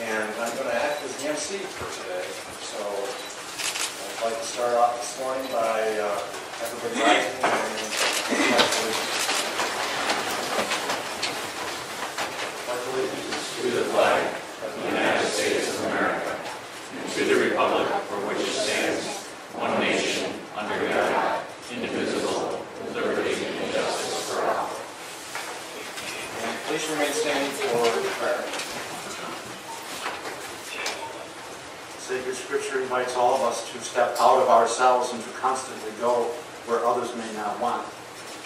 and I'm going to act as the MC for today. So I'd like to start off this morning by uh, everybody rising and allegiance to the flag of the United States of America and to the republic for which it stands, one nation, under God, indivisible, with liberty and justice for all. And please remain standing for prayer. Sacred Scripture invites all of us to step out of ourselves and to constantly go where others may not want.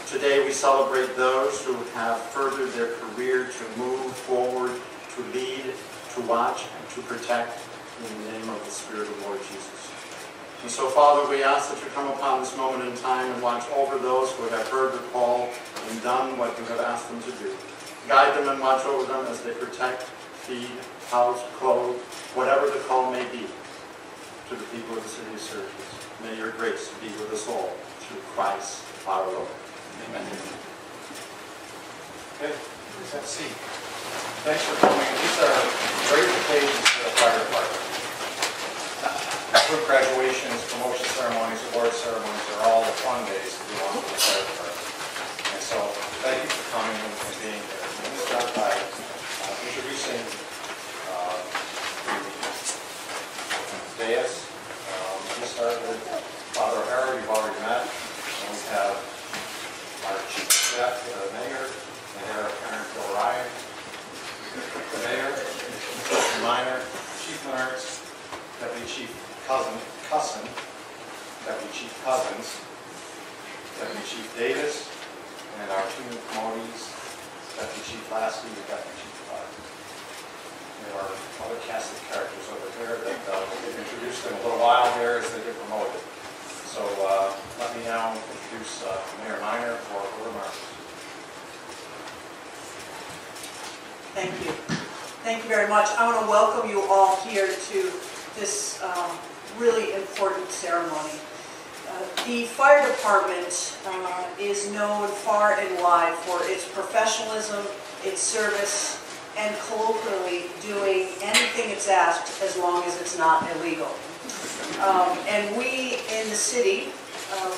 Today we celebrate those who have furthered their career to move forward, to lead, to watch, and to protect in the name of the Spirit of Lord Jesus. And so, Father, we ask that you come upon this moment in time and watch over those who have heard the call and done what you have asked them to do. Guide them and watch over them as they protect, feed, house, clothe, whatever the call may be to the people of the city of Syracuse. May your grace be with us all through Christ our Lord. Amen. Okay, please have a seat. Thanks for coming. These are great occasions for the fire department. Group graduations, promotion ceremonies, award ceremonies are all the fun days that belong to the fire department. And so, thank you for coming and and being here. I'm going to start by uh, introducing uh, the dais. Um, I'm going to start with Father O'Hara, you've already met. And we have our chief chef, uh, mayor, and our parent Bill Ryan, the mayor, Chief Minor, Chief Menards, Deputy Chief Cousin, Cusson, Deputy Chief Cousins, Deputy Chief Davis, and our two new promotees, Deputy Chief Lasky and Deputy Chief Clark. Are other cast of characters over there that uh, we've introduced in a little while here as they get promoted. So uh, let me now introduce uh, Mayor Miner for her remarks. Thank you. Thank you very much. I want to welcome you all here to this um, really important ceremony. Uh, The fire department uh, is known far and wide for its professionalism, its service, and colloquially doing it's asked as long as it's not illegal. Um, And we in the city uh,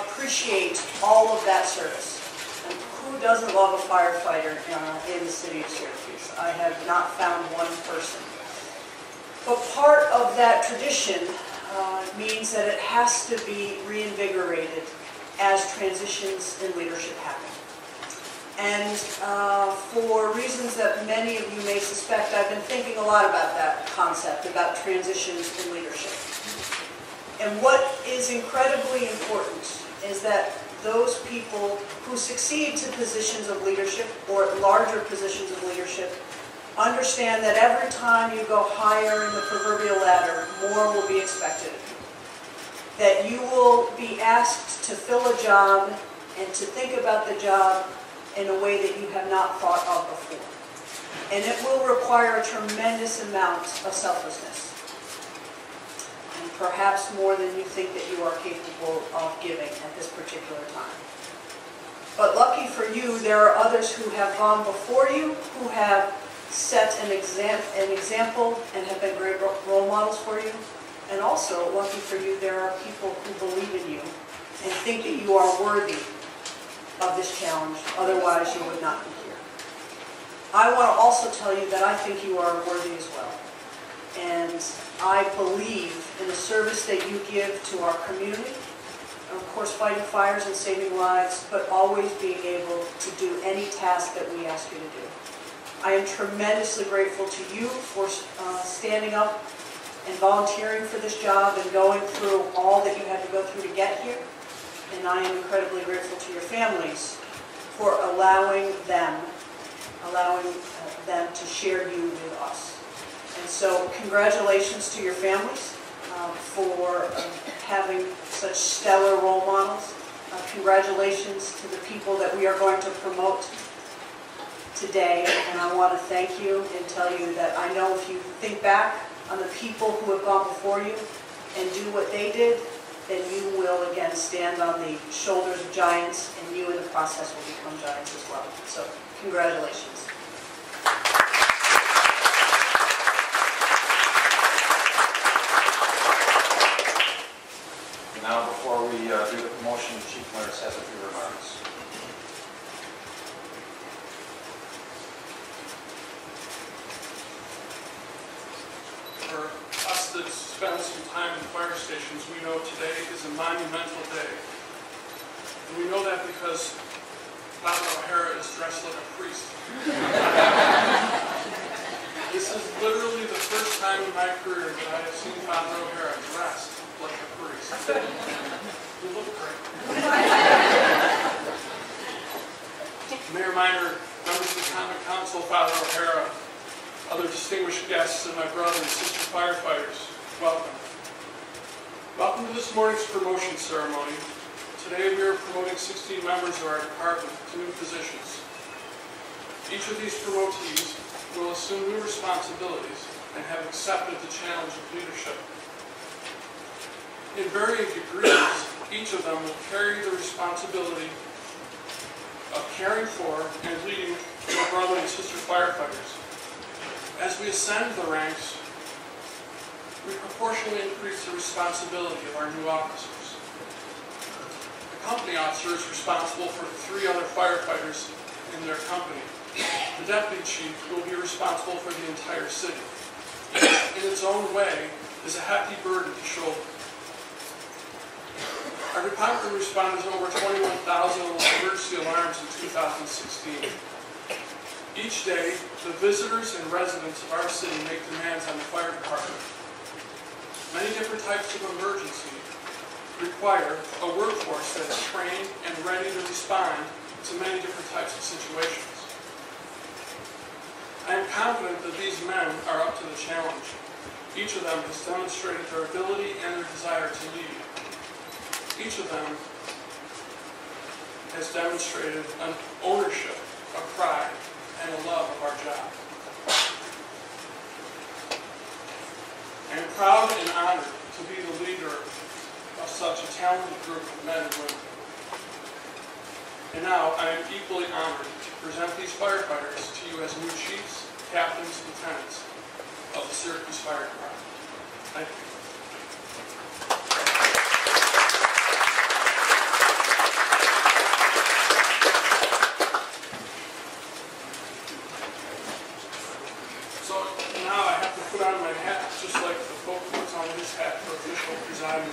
appreciate all of that service. And who doesn't love a firefighter uh, in the city of Syracuse? I have not found one person. But part of that tradition uh, means that it has to be reinvigorated as transitions in leadership happen. And uh, for reasons that many of you may suspect, I've been thinking a lot about that concept, about transitions in leadership. And what is incredibly important is that those people who succeed to positions of leadership or larger positions of leadership understand that every time you go higher in the proverbial ladder, more will be expected of you. That you will be asked to fill a job and to think about the job in a way that you have not thought of before. And it will require a tremendous amount of selflessness and perhaps more than you think that you are capable of giving at this particular time. But lucky for you, there are others who have gone before you, who have set an, exam- an example and have been great role models for you. And also, lucky for you, there are people who believe in you and think that you are worthy of this challenge, otherwise you would not be here. I want to also tell you that I think you are worthy as well. And I believe in the service that you give to our community, of course fighting fires and saving lives, but always being able to do any task that we ask you to do. I am tremendously grateful to you for uh, standing up and volunteering for this job and going through all that you had to go through to get here. And I am incredibly grateful to your families for allowing them, allowing uh, them to share you with us. And so congratulations to your families uh, for uh, having such stellar role models. Uh, Congratulations to the people that we are going to promote today. And I want to thank you and tell you that I know if you think back on the people who have gone before you and do what they did, then you will again stand on the shoulders of giants and you in the process will become giants as well. So congratulations. Now before we uh, do the promotion, Chief Nurse has a few remarks. Spend some time in fire stations, we know today is a monumental day. And we know that because Father O'Hara is dressed like a priest. This is literally the first time in my career that I have seen Father O'Hara dressed like a priest. You look great. Mayor Miner, members of the Common Council, Father O'Hara, other distinguished guests, and my brother and sister firefighters, welcome. Welcome to this morning's promotion ceremony. Today we are promoting 16 members of our department to new positions. Each of these promotees will assume new responsibilities and have accepted the challenge of leadership. In varying degrees, each of them will carry the responsibility of caring for and leading my brother and sister firefighters. As we ascend the ranks, we proportionally increase the responsibility of our new officers. The company officer is responsible for three other firefighters in their company. The deputy chief will be responsible for the entire city. In its own way, is a hefty burden to shoulder. Our department responded to over 21,000 emergency alarms in 2016. Each day, the visitors and residents of our city make demands on the fire department. Many different types of emergency require a workforce that is trained and ready to respond to many different types of situations. I am confident that these men are up to the challenge. Each of them has demonstrated their ability and their desire to lead. Each of them has demonstrated an ownership, a pride, and a love of our job. Am proud and honored to be the leader of such a talented group of men and women. And now I am equally honored to present these firefighters to you as new chiefs, captains, and lieutenants of the Syracuse Fire Department. Thank you. So now I have to put on my hat, just like the Pope hat for official presiding.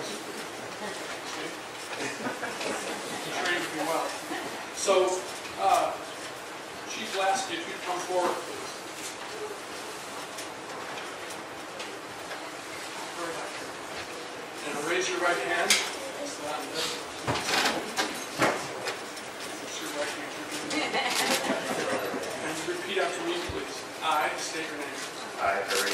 Trained me well. So, uh, Chief Lasky, if you'd come forward, please. And. Raise your right hand. And repeat after me, please. I state your name. I, Harry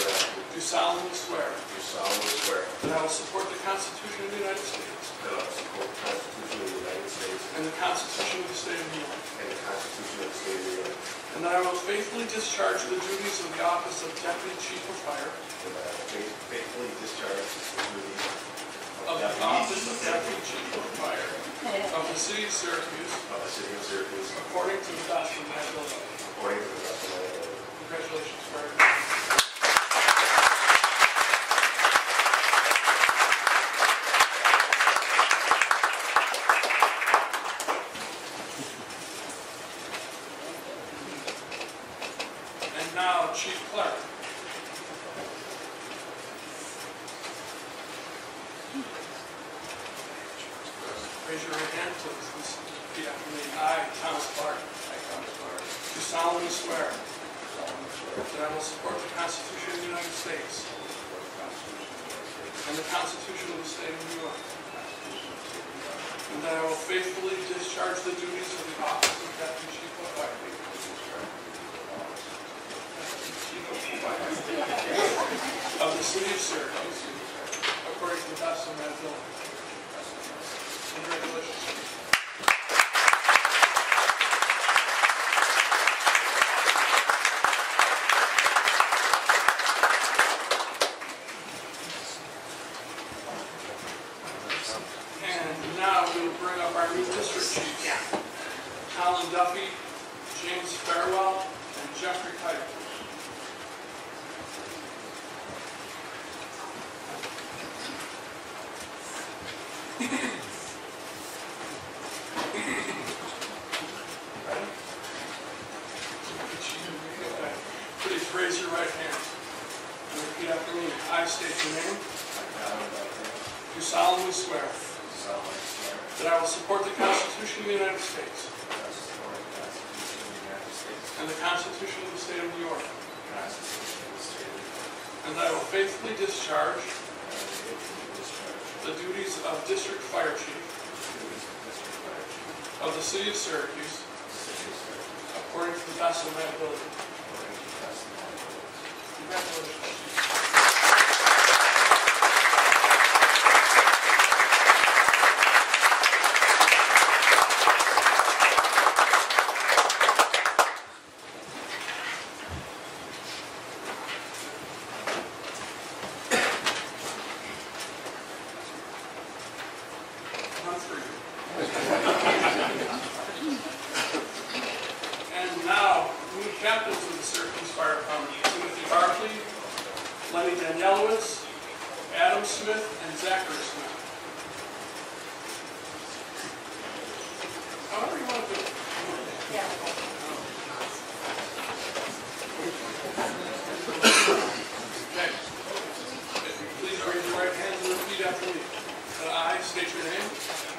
Do solemnly swear do solemnly swear that I will support the Constitution of the United States that I will support the Constitution of the United States and the Constitution of the State of New York, and the Constitution of the State of New York, and that I will faithfully discharge the duties of the office of Deputy Chief of Fire and that I will faith- faithfully discharge the duties of the office of Deputy Chief of Fire of the City of Syracuse of the City of Syracuse according to the best of my ability. according to the best of my ability. Congratulations, Fire. And now, Chief Clark. Raise your right hand, please. Please Repeat after me. I, Thomas Clark, I, Thomas Clark, do solemnly swear solemnly swear that I will support the Constitution of the United States to support the Constitution of the United States and the Constitution of the State of New York, and the Constitution of the State of New York, and that I will faithfully discharge the duties of the office of Deputy Chief of Fire and discharge the duties of office of the City of Syracuse according to the best of my ability. Congratulations. And now we will bring up our new district chiefs. Colin Duffy, James Farewell, and Jeffrey Piper. Ready? Okay. Please raise your right hand and repeat after me. I state your name. I, Alan Belcher, Do solemnly swear solemnly swear that I will support the Constitution of the United States that I will support the Constitution of the United States and the Constitution of the State of New York, and the Constitution of the State of New York, and that I will faithfully discharge and I will faithfully discharge the duties of District Fire Chief of District Fire Chief of the City of Syracuse of the City of Syracuse according to the best of my ability. according to the best of my ability. Congratulations. One for you. And now, new captains of the Syracuse Fire Department, Timothy Barkley, Lenny Danielowitz, Adam Smith, and Zachary Smith. However you want to do it. Okay. Please raise your right hand and repeat after me. That I state your name.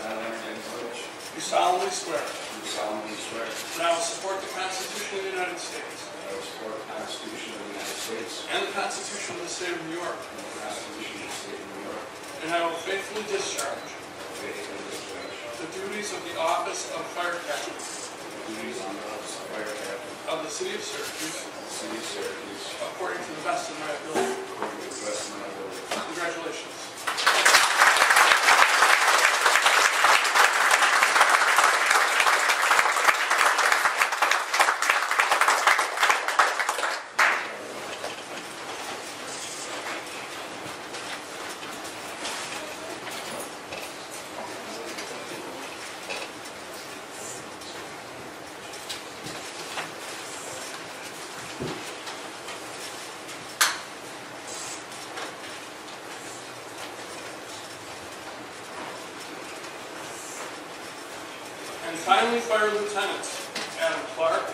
I, Do solemnly swear do solemnly swear that I will support the Constitution of the United States I will support the Constitution of the United States and the Constitution of the State of New York, and the Constitution of the State of New York, and I will faithfully discharge and faithfully discharge the duties of the office of fire captain the duties on the office of Fire Captain of the City of Syracuse of the City of Syracuse according to the best of my ability. according to the best of my ability. Congratulations. And finally, Fire Lieutenants Adam Clark,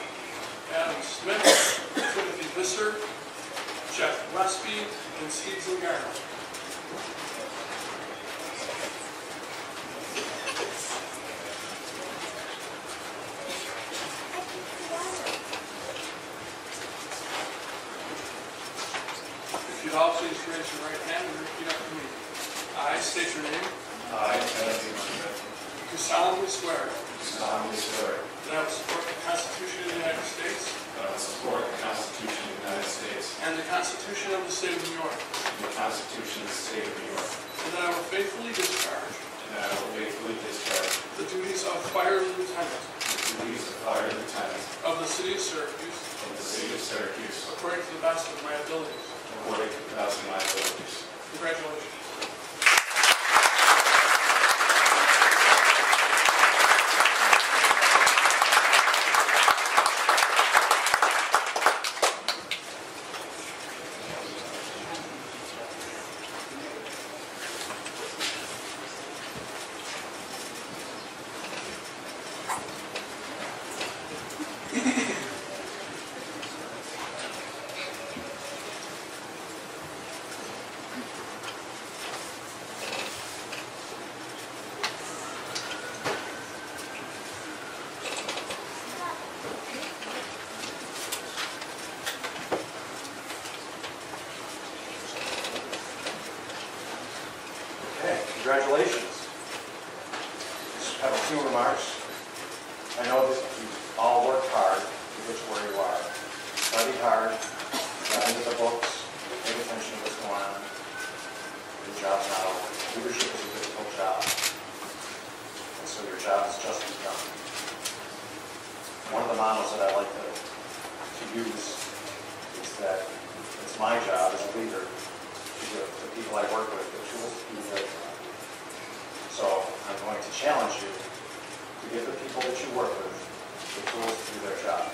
Adam Smith, Timothy Visser, Jeff Westby, and Steve Zingaro. If you'd all please raise your right hand and repeat after me. I state your name. I, Dankovich, Do solemnly swear solemnly swear that I will support the Constitution of the United States that I will support the Constitution of the United States and the Constitution of the State of New York, and the Constitution of the State of New York, and that I will faithfully discharge and that I will faithfully discharge the duties of Fire Lieutenant the duties of Fire Lieutenant of the City of Syracuse of the City of Syracuse according to the best of my abilities. according to the best of my abilities. Congratulations. Okay, congratulations. Just have a few remarks. I know that you all worked hard to get to where you are. Studied hard, got into the books, paid attention to what's going on. Your job's not over. Leadership is a difficult job. And so your job is just begun. One of the models that I like to, to use is that it's my job as a leader to give the people I work with the tools to. So I'm going to challenge you to give the people that you work with the tools to do their job.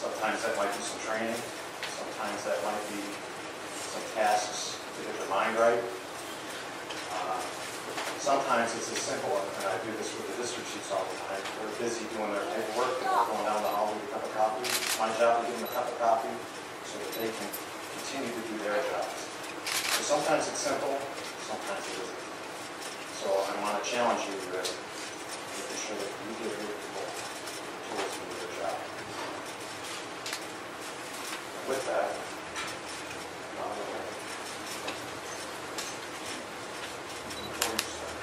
Sometimes that might be some training, sometimes that might be some tasks to get their mind right. Uh, Sometimes it's as simple, and I do this with the district chiefs all the time, they're busy doing their paperwork, they're going down the hall with a cup of coffee. My job to give them a cup of coffee so that they can continue to do their jobs. So sometimes it's simple, sometimes it isn't. So I want to challenge you to making sure that you give your people the tools to do their job. And with that, I'll go ahead. Before we start,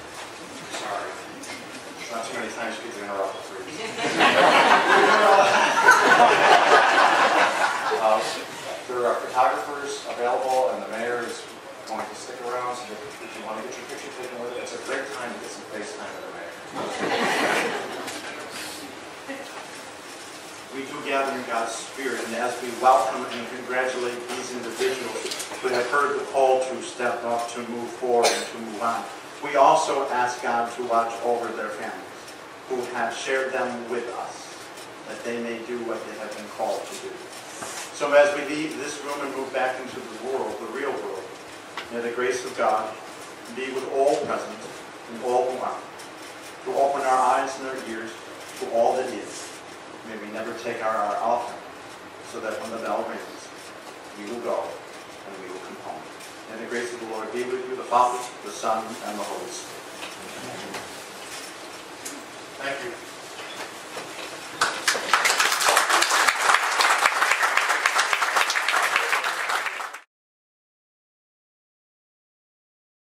Sorry. Not too many times you get to interrupt the freeze. Um, There are photographers available, and the mayor is going to stick around, so if if you want to get your picture taken with it, it's a great time to get some face time with the mayor. We do gather in God's Spirit, and as we welcome and congratulate these individuals who have heard the call to step up, to move forward, and to move on, we also ask God to watch over their families, who have shared them with us, that they may do what they have been called to do. So as we leave this room and move back into the world, the real world, may the grace of God be with all present and all who are, to open our eyes and our ears to all that is. May we never take our eye off him, so that when the bell rings, we will go and we will come home. May the grace of the Lord be with you, the Father, the Son, and the Holy Spirit. Thank you.